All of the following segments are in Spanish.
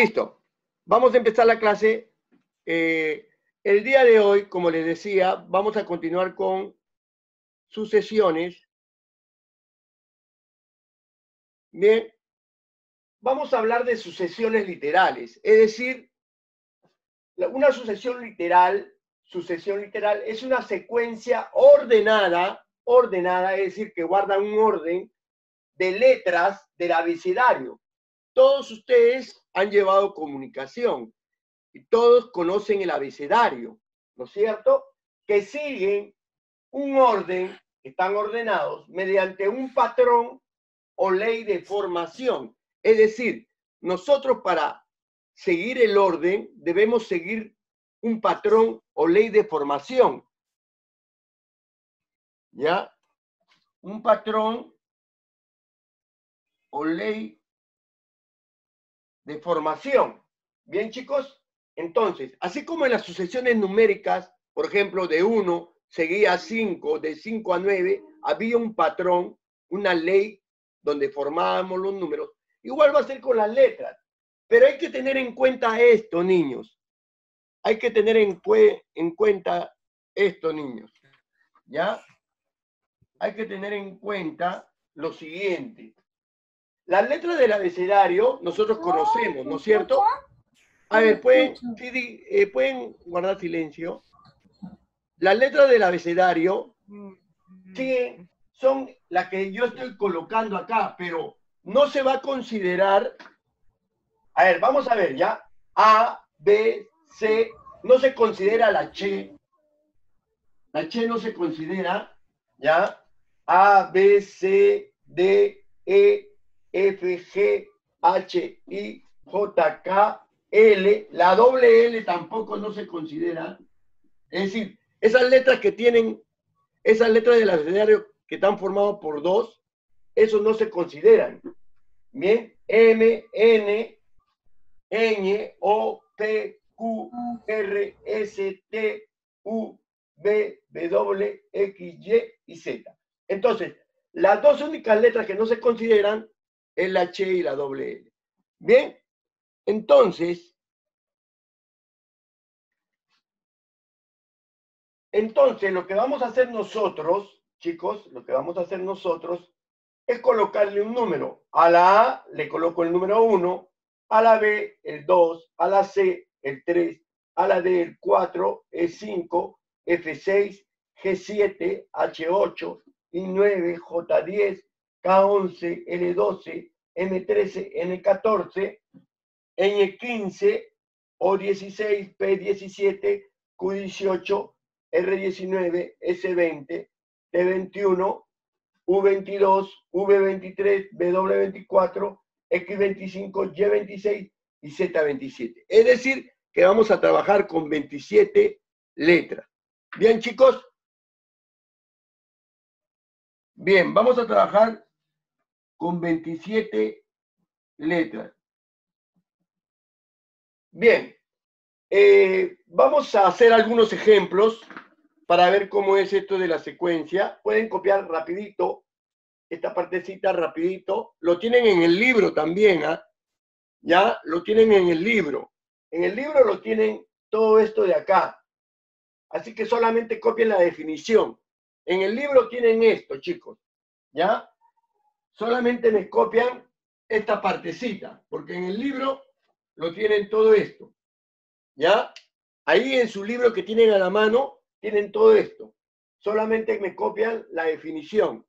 Listo. Vamos a empezar la clase. Eh, el día de hoy, como les decía, vamos a continuar con sucesiones. Bien. Vamos a hablar de sucesiones literales. Es decir, una sucesión literal, sucesión literal, es una secuencia ordenada, ordenada, es decir, que guarda un orden de letras del abecedario. Todos ustedes han llevado comunicación y todos conocen el abecedario, ¿no es cierto? Que siguen un orden, están ordenados mediante un patrón o ley de formación. Es decir, nosotros para seguir el orden debemos seguir un patrón o ley de formación. ¿Ya? Un patrón o ley de formación. Bien, chicos. Entonces, así como en las sucesiones numéricas, por ejemplo, de 1 seguía a 5, de 5 a 9, había un patrón, una ley donde formábamos los números. Igual va a ser con las letras. Pero hay que tener en cuenta esto, niños. Hay que tener en, en cuenta esto, niños. ¿Ya? Hay que tener en cuenta lo siguiente. Las letras del abecedario nosotros conocemos, ¿no es cierto? A ver, ¿pueden, eh, ¿pueden guardar silencio? Las letras del abecedario sí, son las que yo estoy colocando acá, pero no se va a considerar. A ver, vamos a ver ya. A, B, C, no se considera la Che. La Che no se considera, ¿ya? A, B, C, D, E, F, G, H, I, J, K, L. La doble L tampoco no se considera. Es decir, esas letras que tienen, esas letras del abecedario que están formadas por dos, esos no se consideran. Bien, M, N, N, O, P, Q, R, S, T, U, B, W, X, Y y Z. Entonces, las dos únicas letras que no se consideran el H y la doble L. Bien, entonces, entonces lo que vamos a hacer nosotros, chicos, lo que vamos a hacer nosotros es colocarle un número. A la A le coloco el número 1, a la B el 2, a la C el 3, a la D el 4, E5, F6, G7, H8, I9, J10, K11, L12, M13, N14, N15, O16, P17, Q18, R19, S20, T21, U22, V23, W24, X25, Y26 y Z27. Es decir, que vamos a trabajar con 27 letras. Bien, chicos. Bien, vamos a trabajar con 27 letras. Bien, eh, vamos a hacer algunos ejemplos para ver cómo es esto de la secuencia. Pueden copiar rapidito, esta partecita rapidito. Lo tienen en el libro también, ¿ah? Ya, lo tienen en el libro. En el libro lo tienen todo esto de acá. Así que solamente copien la definición. En el libro tienen esto, chicos. ¿Ya? Solamente me copian esta partecita, porque en el libro lo tienen todo esto. ¿Ya? Ahí en su libro que tienen a la mano, tienen todo esto. Solamente me copian la definición.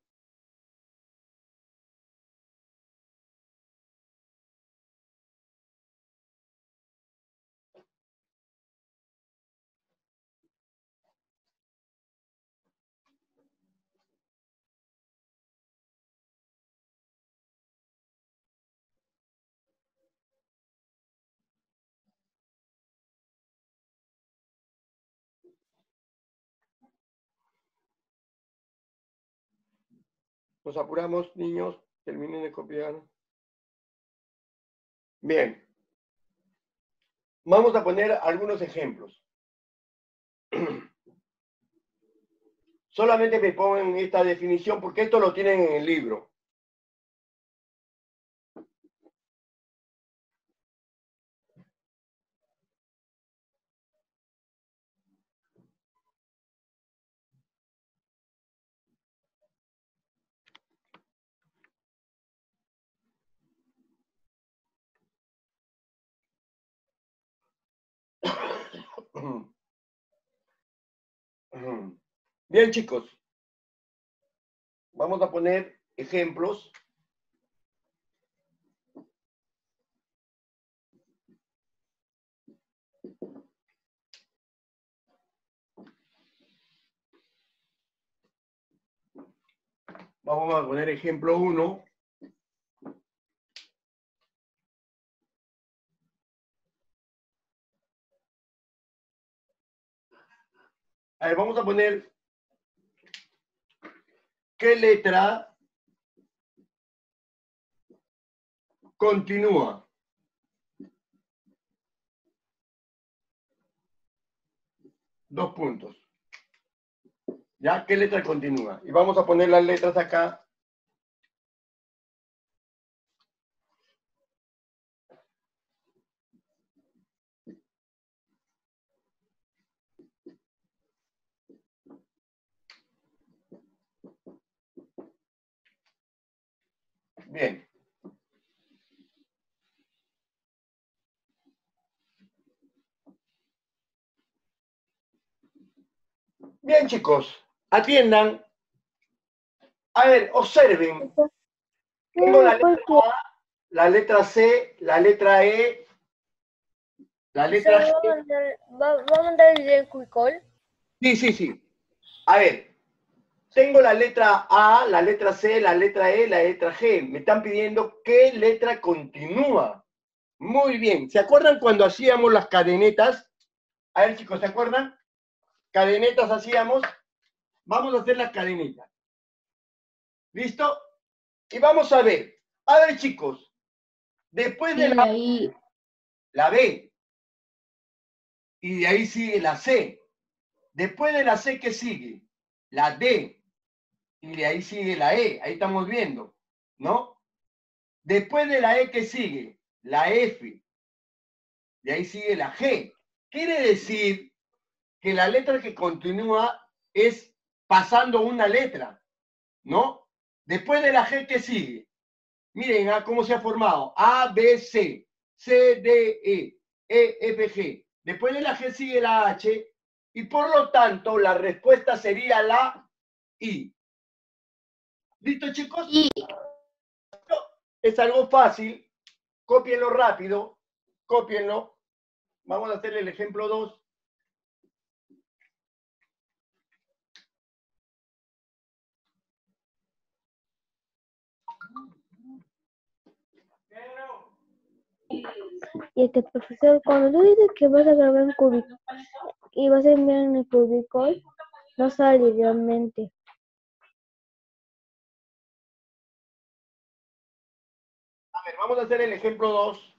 Nos apuramos, niños, terminen de copiar. Bien. Vamos a poner algunos ejemplos. Solamente me pongan esta definición porque esto lo tienen en el libro. Bien, chicos. Vamos a poner ejemplos. Vamos a poner ejemplo 1. A ver, vamos a poner qué letra continúa. Dos puntos. ¿Ya? ¿Qué letra continúa? Y vamos a poner las letras acá. Bien. Bien, chicos, atiendan. A ver, observen. Tengo la letra A, la letra C, la letra E, la letra G. ¿Vamos a mandar el cuicol? Sí, sí, sí. A ver, tengo la letra A, la letra C, la letra E, la letra G. Me están pidiendo qué letra continúa. Muy bien. ¿Se acuerdan cuando hacíamos las cadenetas? A ver, chicos, ¿se acuerdan? Cadenetas hacíamos. Vamos a hacer las cadenetas. ¿Listo? Y vamos a ver. A ver, chicos. Después de la, ahí. la B. Y de ahí sigue la C. Después de la C, ¿qué sigue? La D y de ahí sigue la E, ahí estamos viendo, ¿no? Después de la E, ¿qué sigue? La F, de ahí sigue la G. Quiere decir que la letra que continúa es pasando una letra, ¿no? Después de la G, ¿qué sigue? Miren ah, cómo se ha formado. A, B, C, C, D, E, E, F, G. Después de la G sigue la H y por lo tanto la respuesta sería la I. ¿Listo, chicos? Y Es algo fácil. Cópienlo rápido. Cópienlo. Vamos a hacer el ejemplo 2. Y este profesor, cuando tú dices que vas a grabar en cubicol y vas a enviar en el cubicol, no sale realmente. Ver, vamos a hacer el ejemplo 2.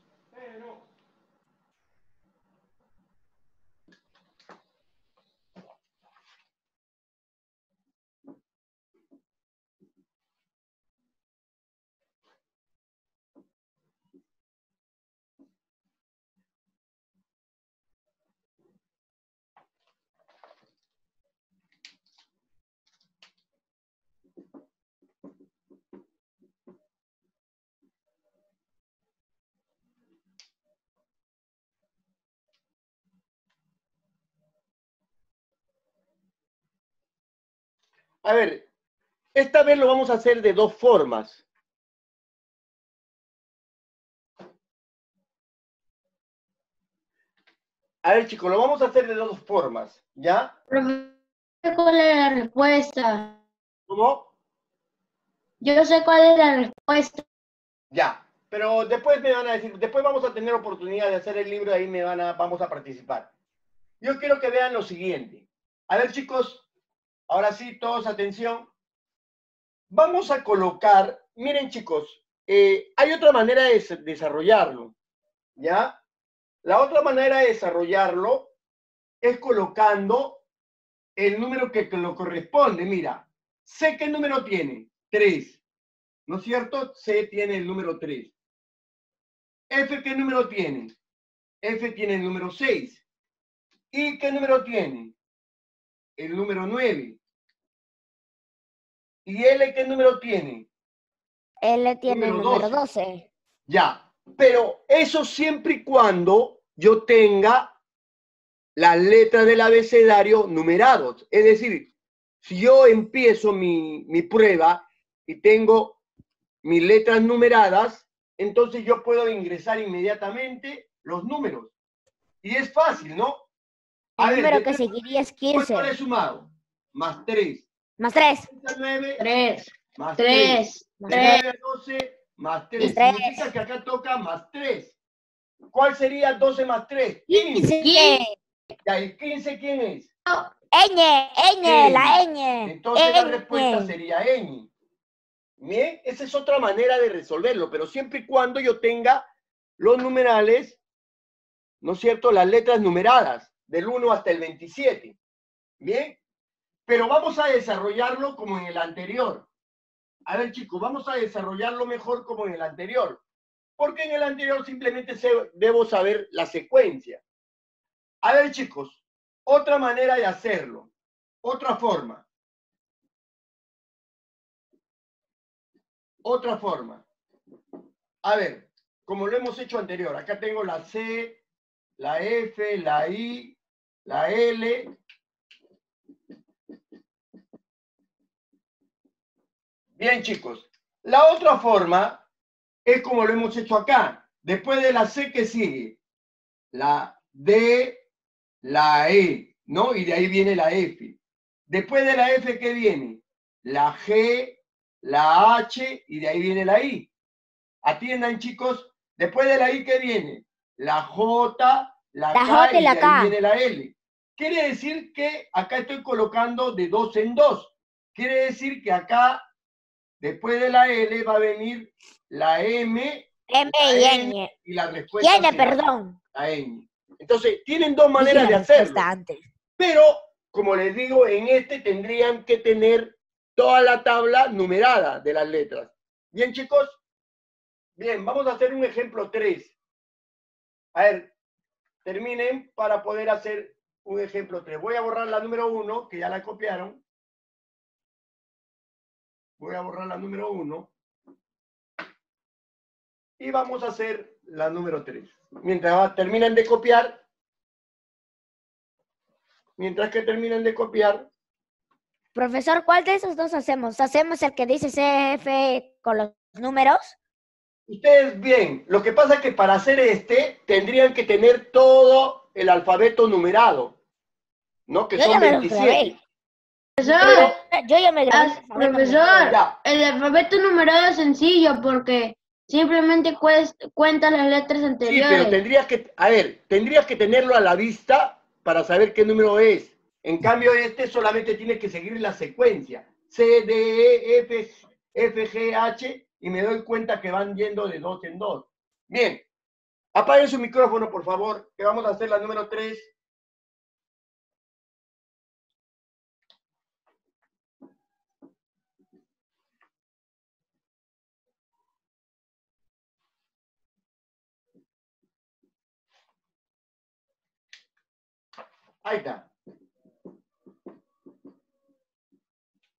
A ver, esta vez lo vamos a hacer de dos formas. A ver, chicos, lo vamos a hacer de dos formas, ¿ya? ¿cuál es la respuesta? ¿Cómo? Yo sé cuál es la respuesta. Ya. Pero después me van a decir, después vamos a tener oportunidad de hacer el libro, ahí me van a, vamos a participar. Yo quiero que vean lo siguiente. A ver, chicos, ahora sí, todos atención. Vamos a colocar, miren, chicos, eh, hay otra manera de des- desarrollarlo, ¿ya? La otra manera de desarrollarlo es colocando el número que, que lo corresponde. Mira, sé qué número tiene, 3. ¿No es cierto? C tiene el número 3. F, ¿qué número tiene? F tiene el número 6. ¿Y qué número tiene? El número 9. ¿Y L qué número tiene? Él tiene el Número número 12. 12. Ya. Pero eso siempre y cuando yo tenga las letras del abecedario numerados. Es decir, si yo empiezo mi, mi prueba y tengo mis letras numeradas, entonces yo puedo ingresar inmediatamente los números. Y es fácil, ¿no? El número que seguiría es 15. ¿Cuánto he sumado? Más 3. Más 3. 9, 3, más 3, 3. 9, 12, más 3. Tres. Significa que acá toca más 3. ¿Cuál sería 12 más 3? 15. Ya, ¿y 15 quién es? Ñ, Ñ, la Ñ. Entonces la respuesta sería ñ. Bien, esa es otra manera de resolverlo, pero siempre y cuando yo tenga los numerales, ¿no es cierto? Las letras numeradas, del 1 hasta el 27. Bien, pero vamos a desarrollarlo como en el anterior. A ver, chicos, vamos a desarrollarlo mejor como en el anterior. Porque en el anterior simplemente se- debo saber la secuencia. A ver, chicos, otra manera de hacerlo. Otra forma. Otra forma. A ver, como lo hemos hecho anterior, acá tengo la C, la F, la I, la L. Bien, chicos. La otra forma es como lo hemos hecho acá. Después de la C, ¿qué sigue? La D, la E, ¿no? Y de ahí viene la F. Después de la F, ¿qué viene? La G, la H y de ahí viene la I. Atiendan, chicos. Después de la I, ¿qué viene? La J, la, La K J y y la de K. ahí viene la L. Quiere decir que acá estoy colocando de dos en dos. Quiere decir que acá, después de la L, va a venir la M M y Ñ. y la Y respuesta Ñ, será perdón. la Ñ. Entonces, tienen dos maneras de la hacerlo. antes. Pero, como les digo, en este tendrían que tener toda la tabla numerada de las letras. ¿Bien, chicos? Bien, vamos a hacer un ejemplo 3. A ver, terminen para poder hacer un ejemplo 3. Voy a borrar la número 1, que ya la copiaron. Voy a borrar la número 1. Y vamos a hacer la número 3. Mientras terminan de copiar, mientras que terminan de copiar, Profesor, ¿cuál de esos dos hacemos? ¿Hacemos el que dice CF con los números? Ustedes bien, lo que pasa es que para hacer este tendrían que tener todo el alfabeto numerado, ¿no? Que Yo son ya me lo 27. Profesor, Yo ya me grabé. El alfabeto profesor. el alfabeto numerado es sencillo porque simplemente cuenta las letras sí, anteriores. pero tendrías que, a ver, tendrías que tenerlo a la vista para saber qué número es. En cambio, este solamente tiene que seguir la secuencia. C, D, E, F, F, G, H, y me doy cuenta que van yendo de dos en dos. Bien, apaguen su micrófono, por favor, que vamos a hacer la número 3. Ahí está.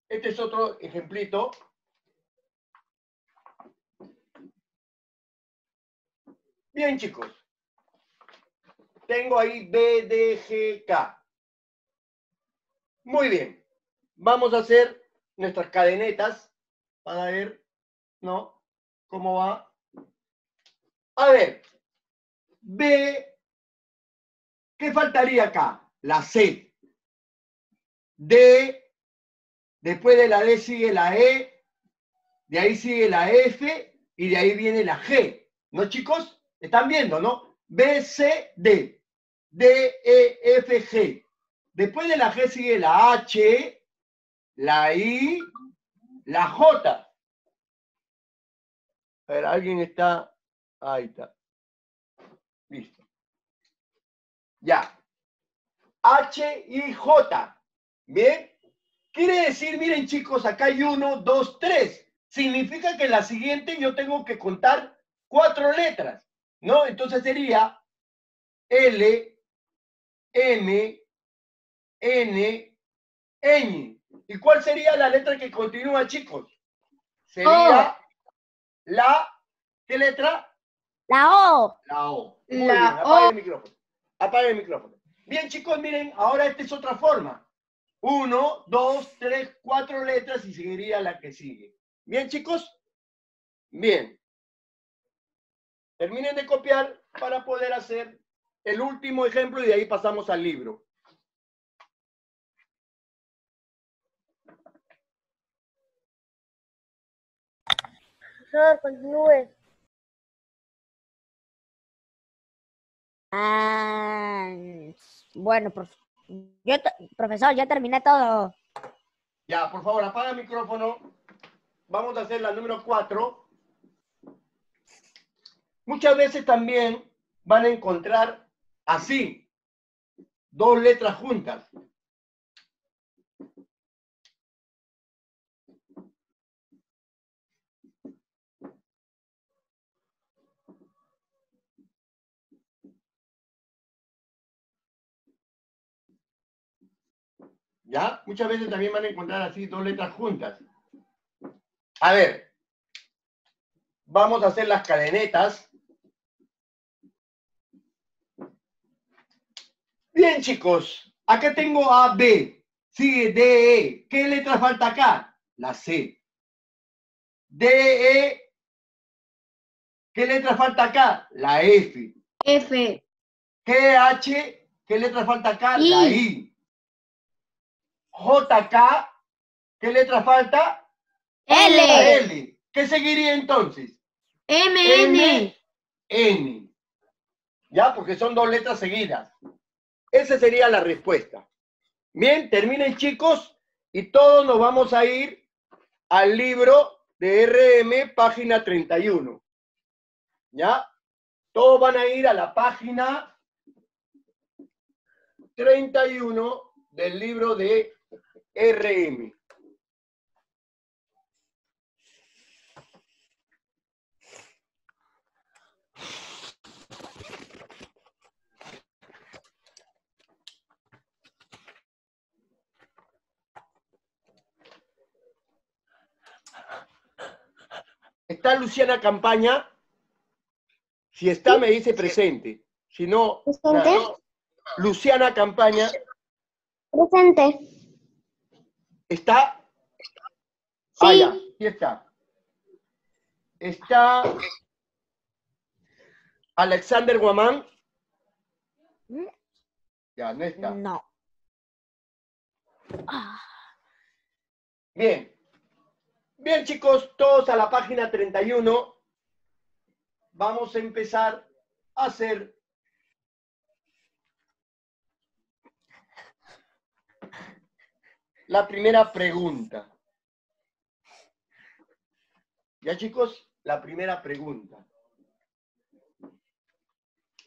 Este es otro ejemplito. Bien, chicos. Tengo ahí B, D, G, K. Muy bien. Vamos a hacer nuestras cadenetas para ver, ¿no? ¿Cómo va? A ver. B. ¿Qué faltaría acá? La C. D. Después de la D sigue la E. De ahí sigue la F. Y de ahí viene la G. ¿No, chicos? ¿Están viendo, no? B, C, D. D, E, F, G. Después de la G sigue la H, la I, la J. A ver, alguien está. Ahí está. Listo. Ya. H, I, J. ¿Bien? Quiere decir, miren chicos, acá hay uno, dos, tres. Significa que en la siguiente yo tengo que contar cuatro letras. ¿no? Entonces sería L, M, N, Ñ. ¿Y cuál sería la letra que continúa, chicos? Sería la, ¿qué letra? La O. La O. Muy La bien, O. apague el micrófono. Apague el micrófono. Bien, chicos, miren, ahora esta es otra forma. Uno, dos, tres, cuatro letras y seguiría la que sigue. Bien, chicos. Bien. Terminen de copiar para poder hacer el último ejemplo y de ahí pasamos al libro. Profesor, continúe. Ah, bueno, prof- yo profesor, ya terminé todo. Ya, por favor, apaga el micrófono. Vamos a hacer la número cuatro. Muchas veces también van a encontrar así, dos letras juntas. ¿Ya? Muchas veces también van a encontrar así dos letras juntas. A ver, vamos a hacer las cadenetas. Bien, chicos, acá tengo A, B, sigue D, E. ¿Qué letra falta acá? La C. D, E. ¿Qué letra falta acá? La F. F, ¿Qué H? ¿Qué letra falta acá? La I. JK, ¿qué letra falta? L, L. ¿Qué seguiría entonces? M, N. N. Ya, porque son dos letras seguidas. Esa sería la respuesta. Bien, terminen chicos y todos nos vamos a ir al libro de RM, página 31. ¿Ya? Todos van a ir a la página 31 del libro de RM. ¿Está Luciana Campaña? Si está, me dice presente. Si no, ¿Presente? nada. Luciana Campaña, Presente. ¿Está? Sí. Ah, ya, sí está. Está Alexander Guamán. Ya, no está. No. Ah, Bien. Bien, chicos, todos a la página 31. Vamos a empezar a hacer la primera pregunta. Ya, chicos, la primera pregunta.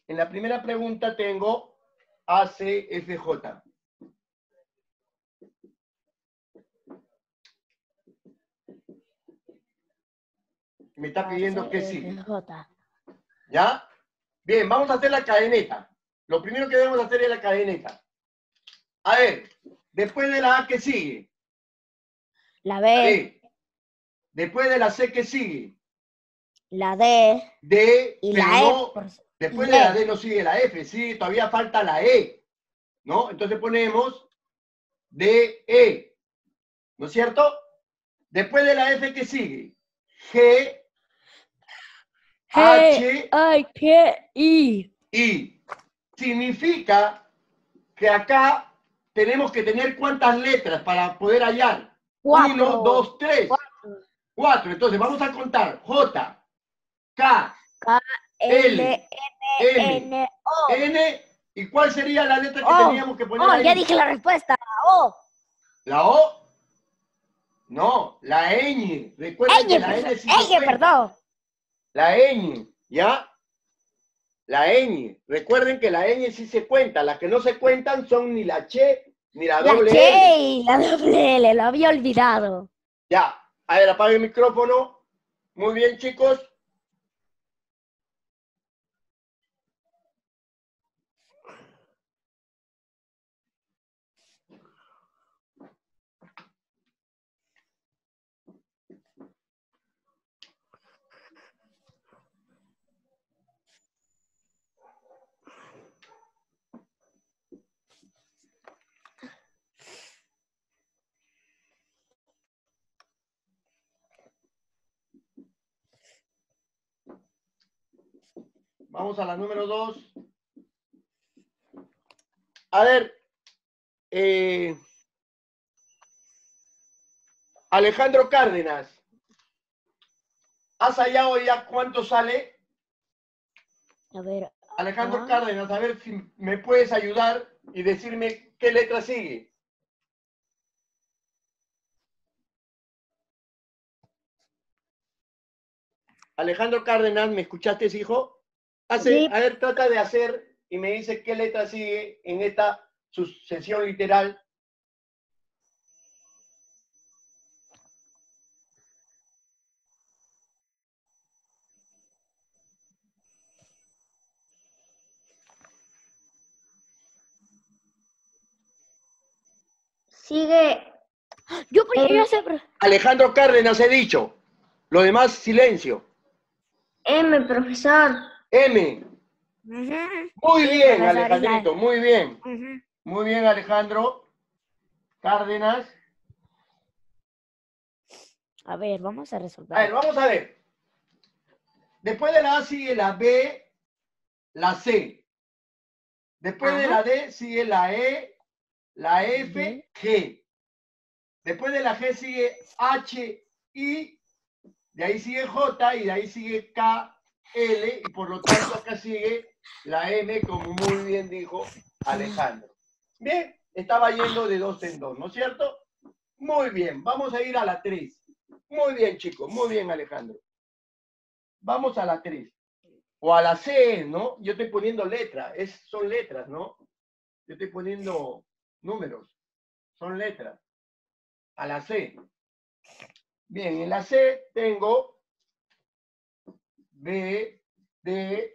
En la primera pregunta tengo ACFJ. Me está pidiendo que sí. J. ¿Ya? Bien, vamos a hacer la cadeneta. Lo primero que debemos hacer es la cadeneta. A ver, después de la A que sigue. La La B. Después de la C que sigue. la D D. y la E. no- por- después de la D. D no sigue la F, sí, todavía falta la E. ¿No? Entonces ponemos D, E. ¿No es cierto? Después de la F que sigue. G, H, I, K, I. Y significa que acá tenemos que tener cuántas letras para poder hallar. Cuatro. Uno, dos, tres. Cuatro. Entonces vamos a contar. J, K, L, L, N, O. N. ¿Y cuál sería la letra que teníamos que poner Oh, ya dije la respuesta. O. ¿La O? No, la ñ. Recuerden que la N Ñ, perdón. La ñ, ¿ya? La ñ. Recuerden que la ñ sí se cuenta. Las que no se cuentan son ni la che ni la La doble Ch L. y la doble L, lo había olvidado. Ya. A ver, apague el micrófono. Muy bien, chicos. Vamos a la número dos. A ver, eh, Alejandro Cárdenas, ¿has hallado ya cuánto sale? A ver, Alejandro Ah. Cárdenas, a ver si me puedes ayudar y decirme qué letra sigue. Alejandro Cárdenas, ¿me escuchaste, hijo? Hace, Sí. A ver, trata de hacer y me dice qué letra sigue en esta sucesión literal. Sigue yo, sé, pero... Alejandro Cárdenas, he dicho. Lo demás, silencio. M, profesor. M. Muy bien, Alejandrito, muy bien. Muy bien, Alejandro. Cárdenas. A ver, vamos a resolver. A ver, vamos a ver. Después de la A sigue la B, la C. Después de la D sigue la E, la F, G. Después de la G sigue H, I. De ahí sigue J y de ahí sigue K, L. Y por lo tanto acá sigue la M, como muy bien dijo Alejandro. Bien, estaba yendo de dos en dos, ¿no es cierto? Muy bien, vamos a ir a la 3. Muy bien, chicos, muy bien, Alejandro. Vamos a la 3. O a la C, ¿no? Yo estoy poniendo letras, es, son letras, ¿no? Yo estoy poniendo números, son letras. A la C. Bien, en la C tengo B, D,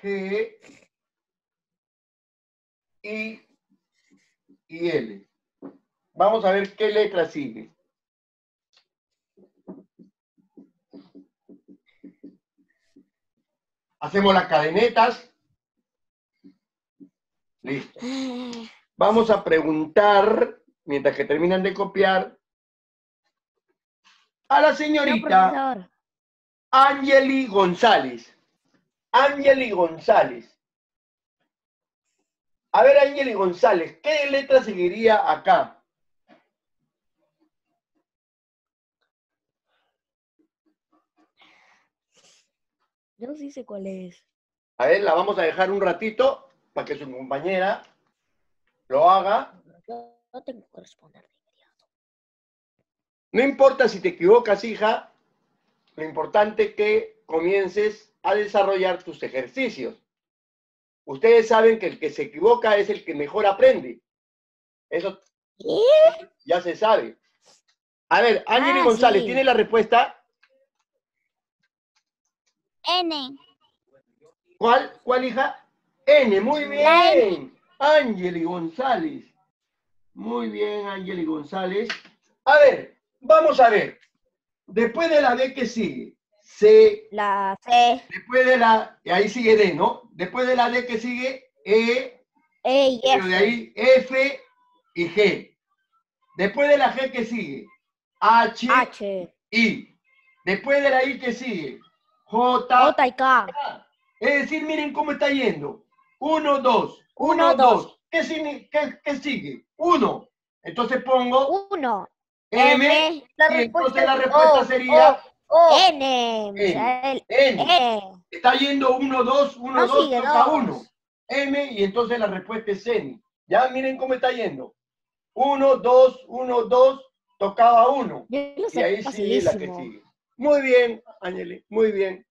G, I y L. Vamos a ver qué letra sigue. Hacemos las cadenetas. Listo. Vamos a preguntar, mientras que terminan de copiar, a la señorita. Angeli González. Angeli González. A ver, Angeli González, ¿qué letra seguiría acá? Yo sí sé cuál es. A ver, la vamos a dejar un ratito para que su compañera lo haga. Yo no tengo que responder de inmediato. No importa si te equivocas, hija, lo importante es que comiences a desarrollar tus ejercicios. Ustedes saben que el que se equivoca es el que mejor aprende. Eso ya se sabe. A ver, Ángel Ah, González, sí. ¿tiene la respuesta? N. ¿Cuál? ¿Cuál, hija? N, muy bien. Ángel González. Muy bien, Ángel González. A ver, vamos a ver. Después de la D, ¿qué sigue? C, La C, Después de la, y ahí sigue D, ¿no? Después de la D que sigue E, E y pero de F. ahí F y G. Después de la G que sigue H, H, I. Después de la I que sigue J, J y K. K. Es decir, miren cómo está yendo. Uno, dos. Uno, Uno, dos. dos. ¿Qué, qué- qué sigue? Uno. Entonces pongo Uno, M, y entonces la respuesta sería O. N. o sea, el N. E. Está yendo 1, 2, 1, No 2, sigue, toca dos. 1. M y entonces la respuesta es N. Ya miren cómo está yendo. 1, 2, 1, 2, tocaba 1. Yo lo Y ahí sigue la que sigue. Muy bien, Ángeli, muy bien.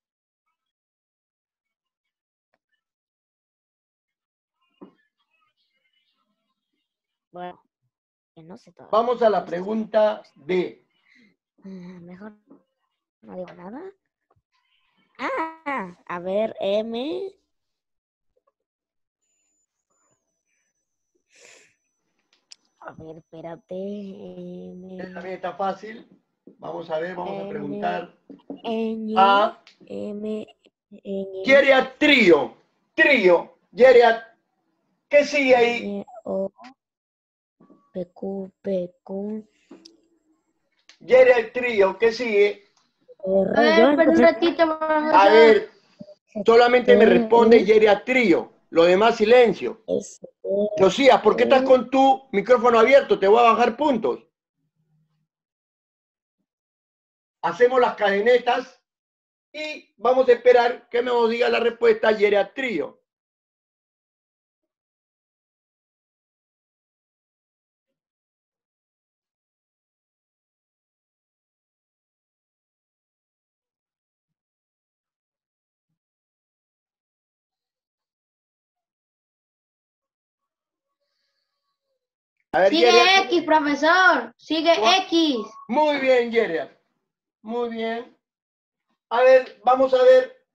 Bueno, que no sé todo. Vamos a la pregunta D. Mejor no digo nada. Ah, a ver, M. A ver, espérate. M, también está fácil. Vamos a ver, vamos a preguntar N, a M, N, Geriat Trío. Trío, Geriat. ¿Qué sigue ahí? O, P, Q, P, Q, Geriat Trío, ¿qué sigue? R. A ver, un ratito. A ver, Solamente me T, responde U. geriatrío. Lo demás silencio. Josías, ¿por qué estás con tu micrófono abierto? Te voy a bajar puntos. Hacemos las cadenetas y vamos a esperar que nos diga la respuesta geriatrío. A ver, Sigue X, profesor. Sigue X. Muy bien, Geriat. Muy bien. A ver, vamos a ver.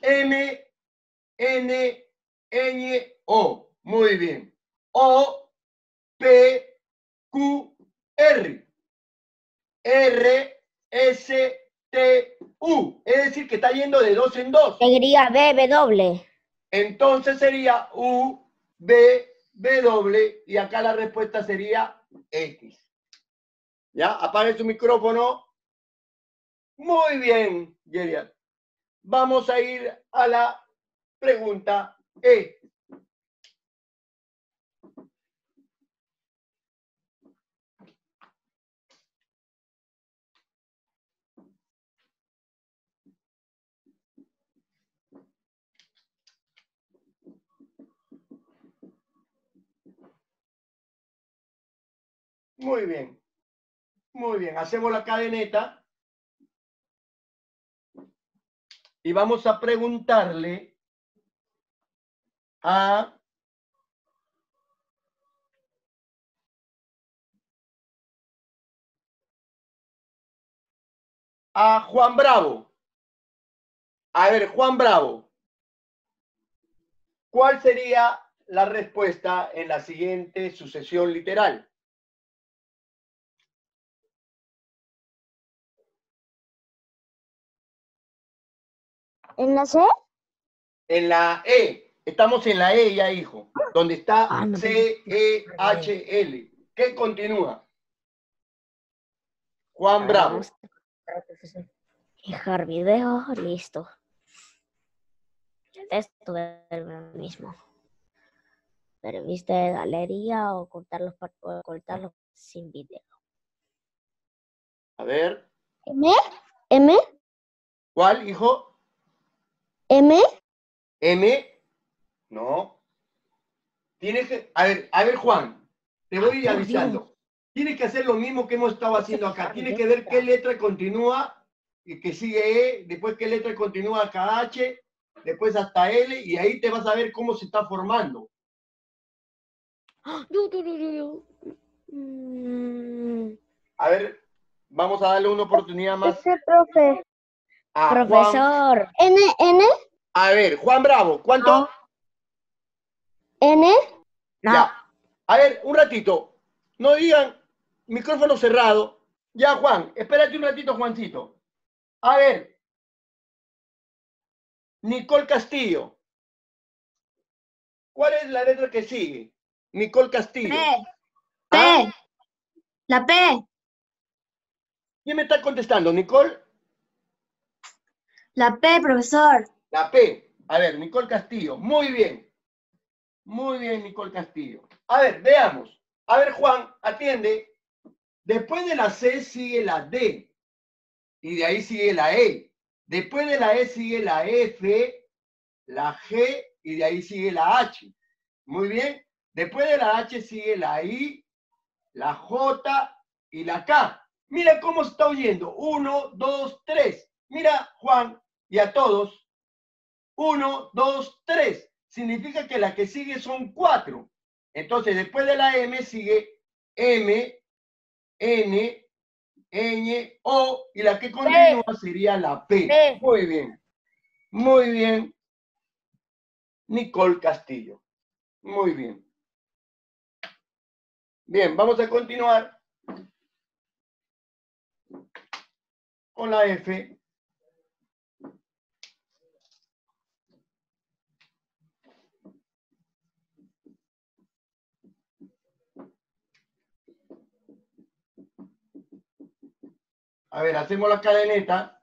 M, N, N, O. Muy bien. O, P, Q, R. R, S, T, U. Es decir, que está yendo de dos en dos. Seguiría B, W. Entonces sería U, B, W, y acá la respuesta sería X. ¿Ya? Apague su micrófono. Muy bien, Geriat. Vamos a ir a la pregunta E. Muy bien. Muy bien. Hacemos la cadeneta. Y vamos a preguntarle a Juan Bravo. A ver, Juan Bravo. ¿Cuál sería la respuesta en la siguiente sucesión literal? ¿En la C? En la E. Estamos en la E ya, hijo. Donde está Ah, no C, E, H, L. ¿Qué continúa? Juan Bravo. Fijar video, listo. Esto es el mismo. Pero viste galería o cortarlos, par- o cortarlos sin video. A ver. ¿M? ¿M? ¿Cuál, hijo? ¿M? M. No. Tienes que. A ver, a ver, Juan. Te voy avisando. Tienes que hacer lo mismo que hemos estado haciendo acá. Tienes que ver qué letra continúa y que sigue E, después qué letra continúa hasta H, después hasta L, y ahí te vas a ver cómo se está formando. Yo, yo, yo, yo, yo. Mm, A ver, vamos a darle una oportunidad más Ese profe. A Juan. Profesor, ¿N? ¿N? A ver, Juan Bravo, ¿cuánto? No. ¿N? no. Ya. A ver, un ratito. No digan micrófono cerrado. Ya, Juan, espérate un ratito, Juancito. A ver. Nicole Castillo. ¿Cuál es la letra que sigue? Nicole Castillo. P. Ah, P. La P. ¿Quién me está contestando? ¿Nicole? La P, profesor. La P. A ver, Nicole Castillo. Muy bien. Muy bien, Nicole Castillo. A ver, veamos. A ver, Juan, atiende. Después de la C sigue la D. Y de ahí sigue la E. Después de la E sigue la F, la G y de ahí sigue la H. Muy bien. Después de la H sigue la I, la J y la K. Mira cómo está oyendo. Uno, dos, tres. Mira, Juan, y a todos. Uno, dos, tres. Significa que la que sigue son cuatro. Entonces, después de la M sigue M, N, Ñ, O, y la que continúa sería la P. P. Muy bien. Muy bien. Nicole Castillo. Muy bien. Bien, vamos a continuar con la F. A ver, hacemos la cadeneta.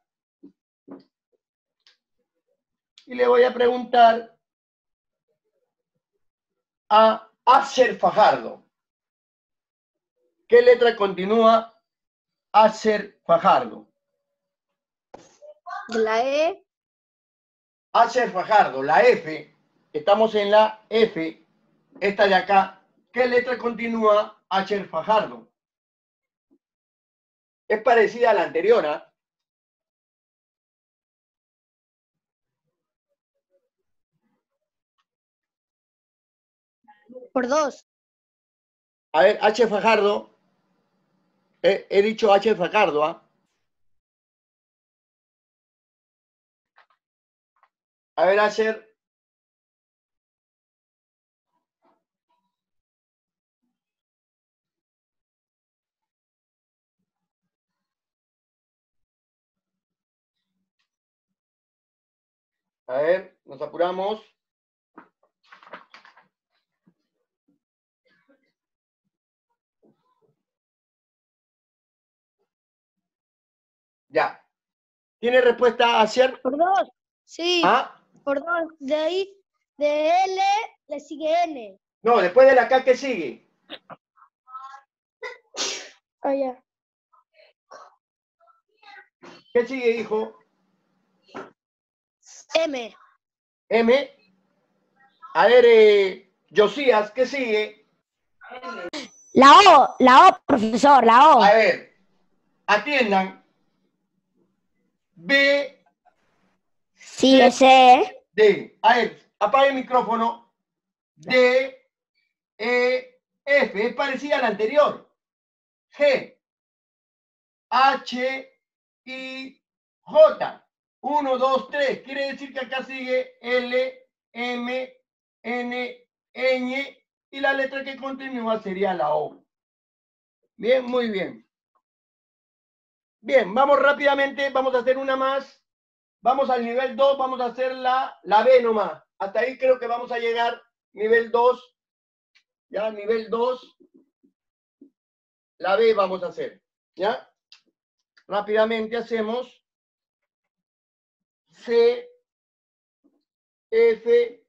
Y le voy a preguntar a Asher Fajardo. ¿Qué letra continúa Asher Fajardo? La E, Asher Fajardo, la F. Estamos en la F. Esta de acá. ¿Qué letra continúa Asher Fajardo? Es parecida a la anterior, ¿ah? por dos. A ver, H. Fajardo. He, he dicho H. Fajardo, ¿ah? A ver, Asher. A ver, nos apuramos. Ya. ¿Tiene respuesta Asher? Por dos. Sí, ¿Ah? por dos. De ahí, de L le sigue N. No, después de la K, ¿qué sigue? Ya. ¿Qué sigue, hijo? M. M. A ver, eh, Josías, ¿qué sigue? La O, la O, profesor, la O. A ver, atiendan. B, Sigue C. D. A ver, apague el micrófono. D, E, F. Es parecida a la anterior. G, H, I, J. 1, 2, 3. Quiere decir que acá sigue L, M, N, Ñ y la letra que continúa sería la O. Bien, muy bien. Bien, vamos rápidamente, vamos a hacer una más. Vamos al nivel 2, vamos a hacer la, la B nomás. Hasta ahí creo que vamos a llegar. Nivel 2. Ya, nivel 2. La B vamos a hacer. ¿Ya? Rápidamente hacemos C, F,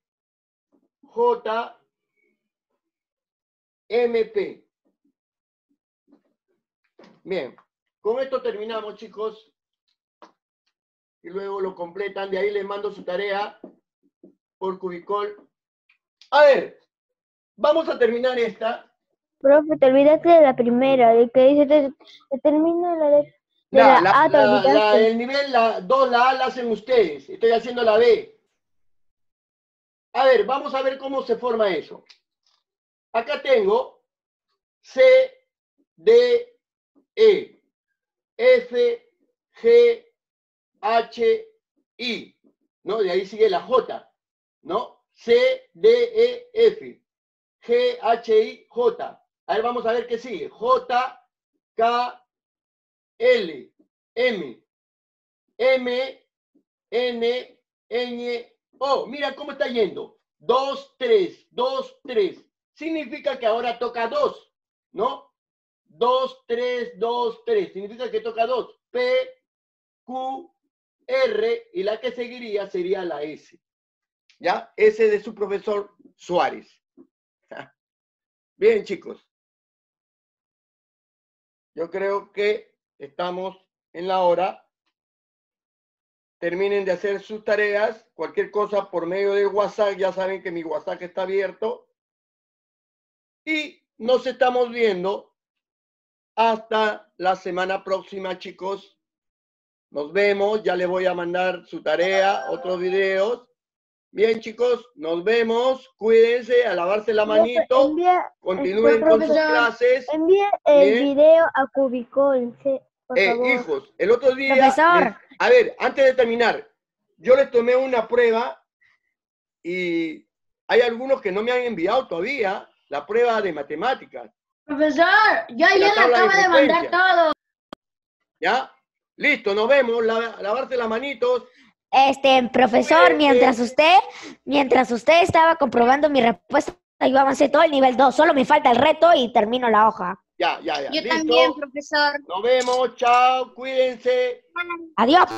J, MP. Bien, con esto terminamos, chicos. Y luego lo completan. De ahí les mando su tarea por Cubicol. A ver, vamos a terminar esta. Profe, te olvidaste de la primera, de que dice, te, te termina la de La, la, el nivel la 2, la A la hacen ustedes. Estoy haciendo la B. A ver, vamos a ver cómo se forma eso. Acá tengo C, D, E, F, G, H, I. ¿No? De ahí sigue la J. ¿No? C, D, E, F. G, H, I, J. A ver, vamos a ver qué sigue. J, K, L, M, M, N, Ñ, O. Mira cómo está yendo. 2, 3, 2, 3. Significa que ahora toca 2, ¿no? 2, 3, 2, 3. Significa que toca 2. P, Q, R y la que seguiría sería la S. ¿Ya? S de su profesor Suárez. Bien, chicos. Yo creo que estamos en la hora. Terminen de hacer sus tareas. Cualquier cosa por medio de WhatsApp. Ya saben que mi WhatsApp está abierto. Y nos estamos viendo hasta la semana próxima, chicos. Nos vemos. Ya les voy a mandar su tarea, otros videos. Bien, chicos, nos vemos. Cuídense, a lavarse la manito. Envía, Continúen con sus clases. envía el Bien. video a Cubicol, Eh, hijos, el otro día. Profesor. les- a ver, antes de terminar, yo les tomé una prueba y hay algunos que no me han enviado todavía la prueba de matemáticas. Profesor, yo La tabla de acabo de mandar todo. ¿Ya? Listo, nos vemos. la- lavarse las manitos. Este, profesor, mientras usted, mientras usted estaba comprobando mi respuesta, yo avancé todo el nivel 2. Solo me falta el reto y termino la hoja. Ya, ya, ya. Yo Listo. también, profesor. Nos vemos. Chao. Cuídense. Adiós.